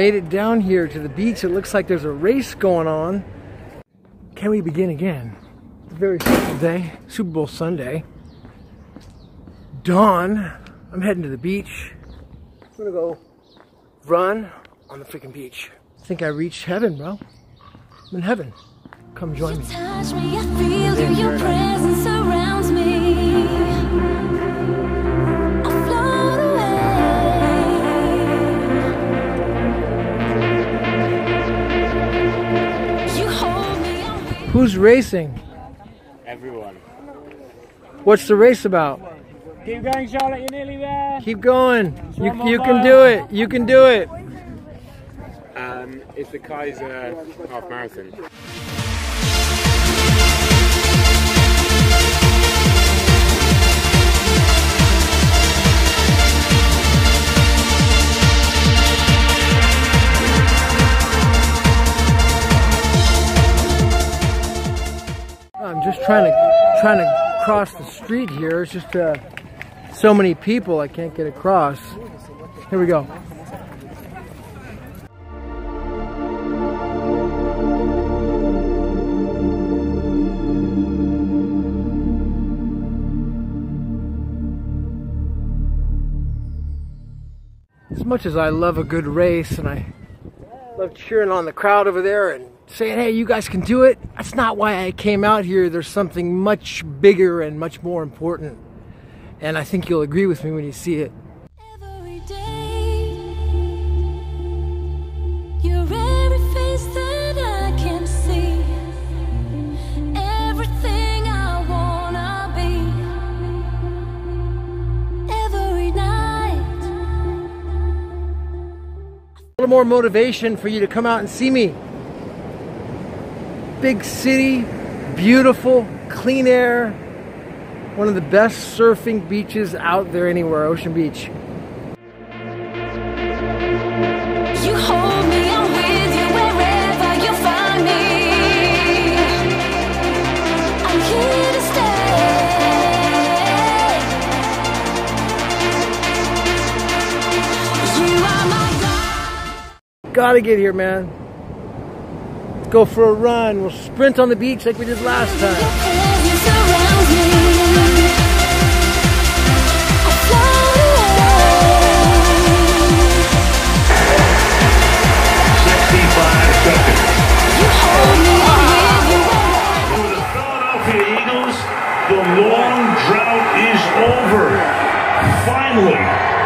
made it down here to the beach. It looks like there's a race going on. Can we begin again? It's a very special day, Super Bowl Sunday. Dawn, I'm heading to the beach. I'm gonna go run on the freaking beach. I think I reached heaven, bro. I'm in heaven. Come join me. Who's racing? Everyone. What's the race about? Keep going, Charlotte. You're nearly there. Keep going. You, you can mile. do it. You can do it. Um, it's the Kaiser half marathon. Trying to trying to cross the street here. It's just uh, so many people I can't get across. Here we go. As much as I love a good race and I love cheering on the crowd over there and saying, hey, you guys can do it. That's not why I came out here. There's something much bigger and much more important. And I think you'll agree with me when you see it. every day. You're every face that I can see. Everything I wanna be. Every night. A little more motivation for you to come out and see me. Big city, beautiful, clean air, one of the best surfing beaches out there anywhere, Ocean Beach. You hold me, I'm with you wherever you find me. I'm here to stay. You are my God. Gotta get here, man go for a run, we'll sprint on the beach like we did last time. the long drought is over. Finally,